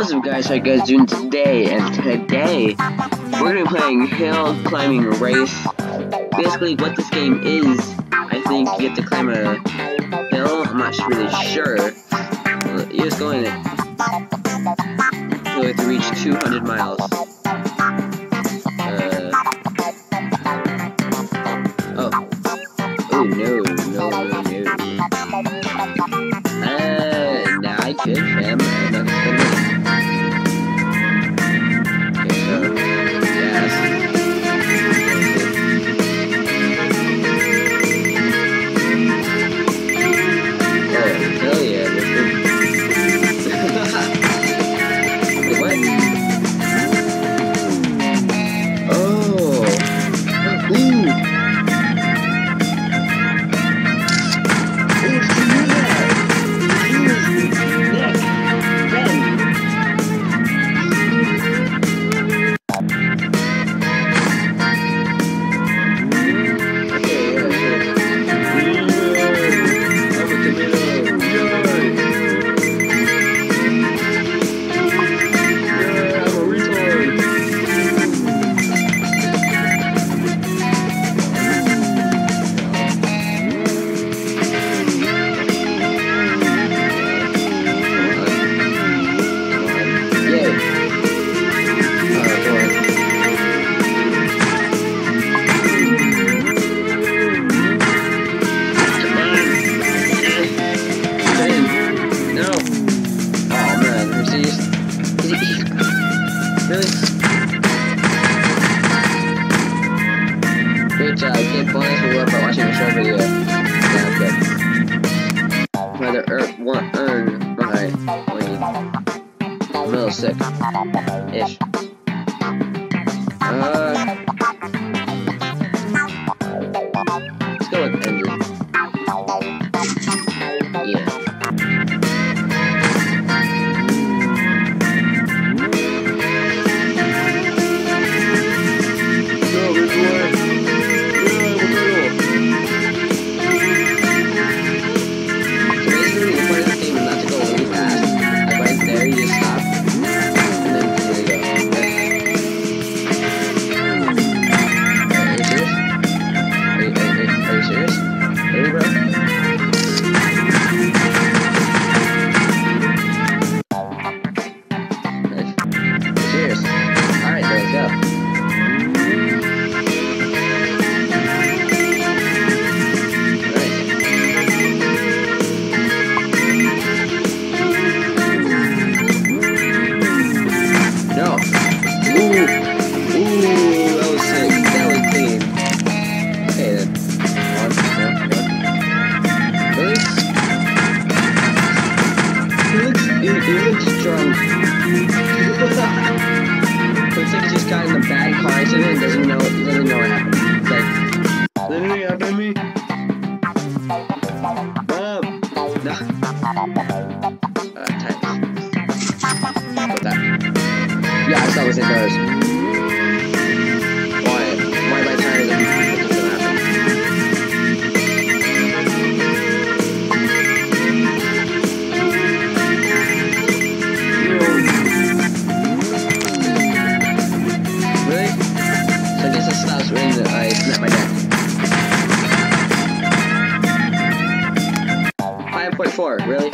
What's up guys, how you guys doing today? And today, we're gonna be playing Hill Climbing Race. Basically, what this game is, I think you have to climb a hill, I'm not really sure. You're just going to, you have to reach 200 miles. Uh, oh. Oh no, no, no, no. Uh, I could, fam. I snap my neck. Five point four, really?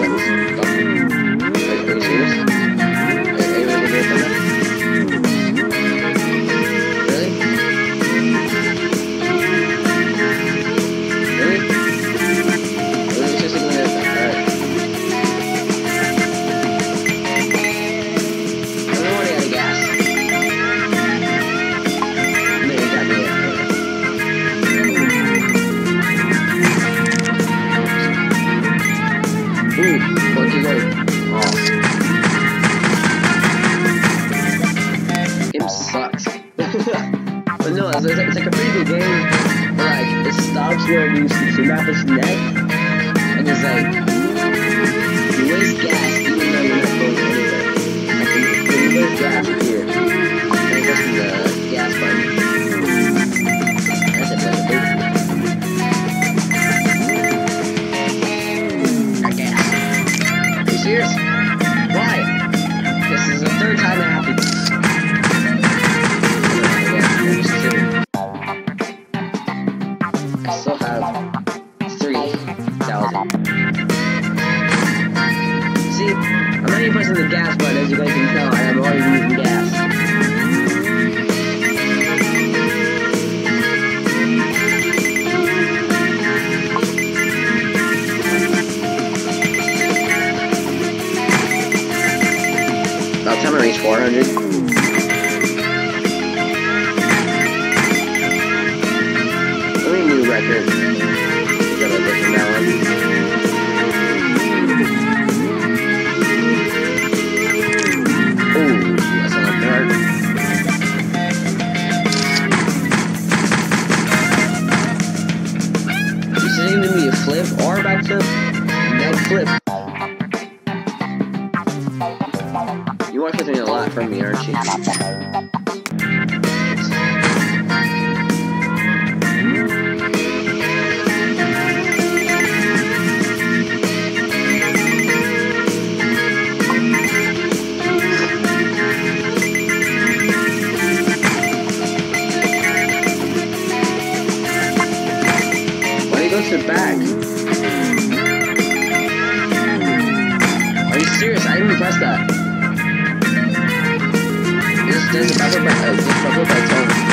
Okay. pressing the gas button, as you guys can tell, I have already used gas. About time I reach 400. record. it back. Hmm. Are you serious? I didn't press that. This is another my husband, my husband.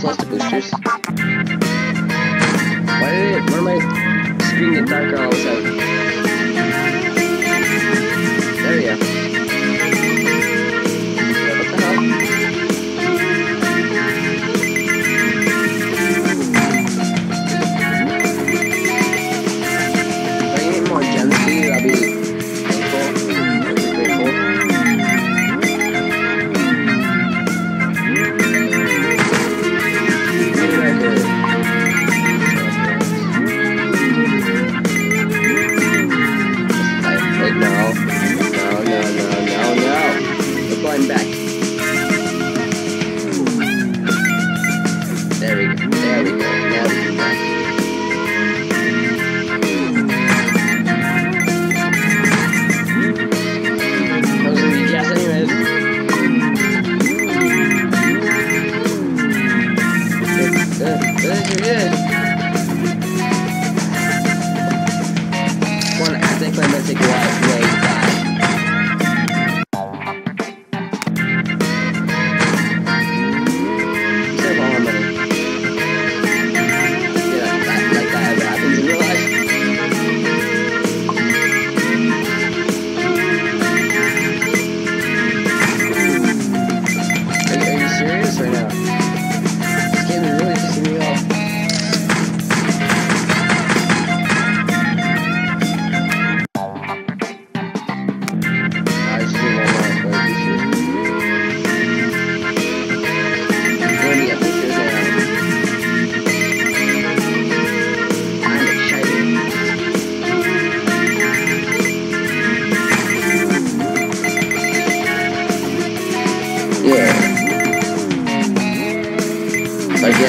plus the boosters. Why did am I screen attack on?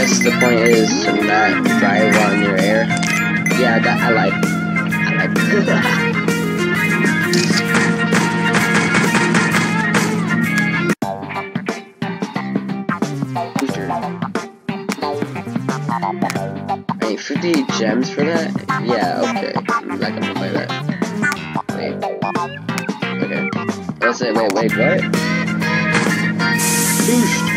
guess the point is to not dry it while in your air. Yeah, that I like. I like. Wait, 50 gems for that? Yeah, okay. I'm not gonna play that. Wait. Okay. That's it, wait, wait, what? Boost!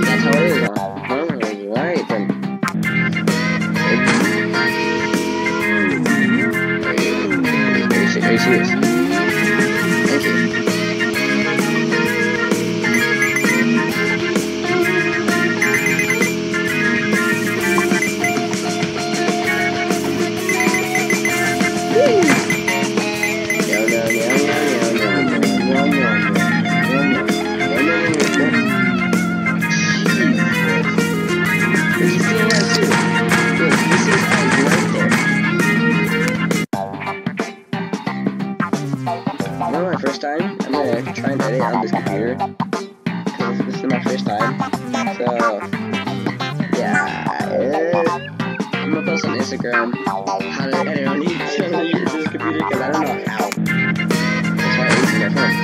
That's how it is. because I don't know how. That's why I use my phone.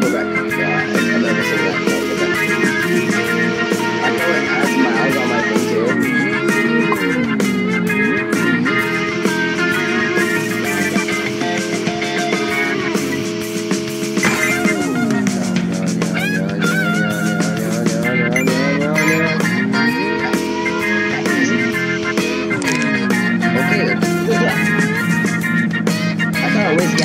Go back. always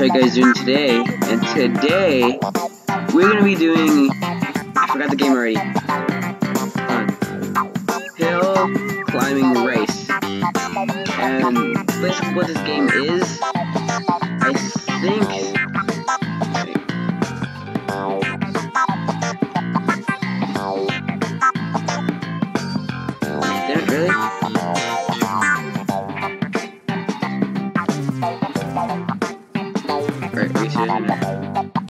how you guys doing today. And today, we're gonna be doing. I forgot the game already. Hill climbing race. And basically, what this game is